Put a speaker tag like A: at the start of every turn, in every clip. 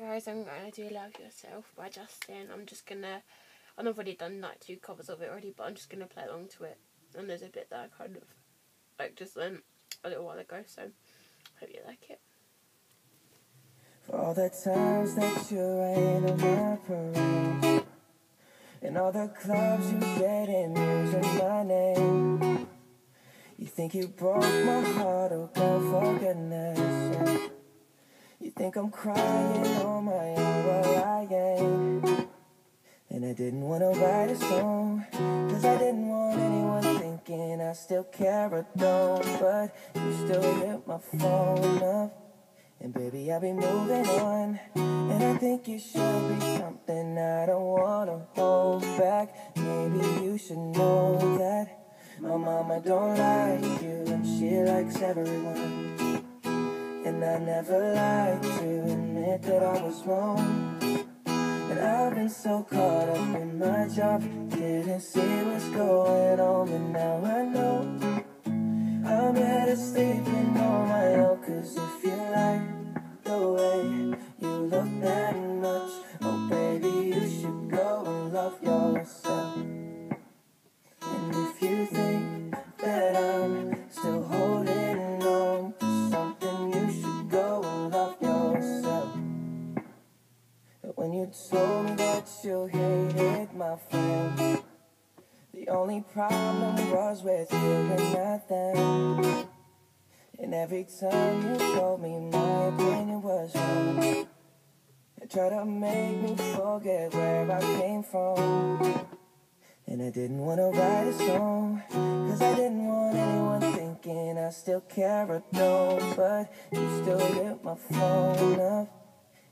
A: Guys, I'm going to do Love Yourself by Justin. I'm just going to, I've already done like two covers of it already, but I'm just going to play along to it. And there's a bit that I kind of, like just learned a little while ago, so hope you like it.
B: For all the times that you rain on my parade And all the clubs you get in using my name You think you broke my heart, oh girl, for goodness think I'm crying on my own, well I ain't And I didn't want to write a song Cause I didn't want anyone thinking I still care or don't But you still hit my phone up and baby, I'll be moving on. And I think you should be something I don't wanna hold back. Maybe you should know that my mama don't like you and she likes everyone. And I never like to admit that I was wrong. And I've been so caught up in my job, didn't see what's going on, but now I know. I'm better sleeping on my own, cause if you like the way you look that much. Oh, baby, you should go and love yourself. That you hated my friends, the only problem was with you and not them. And every time you told me my opinion was wrong You tried to make me forget where I came from. And I didn't want to write a song Cause I didn't want anyone thinking I still care or don't But you still hit my phone up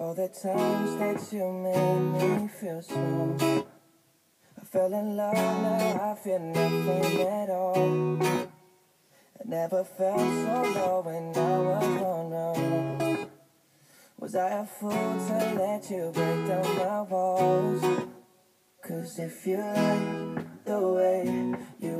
B: All the times that you made me feel small I fell in love, now I feel nothing at all I never felt so low when I was on Was I a fool to let you break down my walls? Cause if you like the way you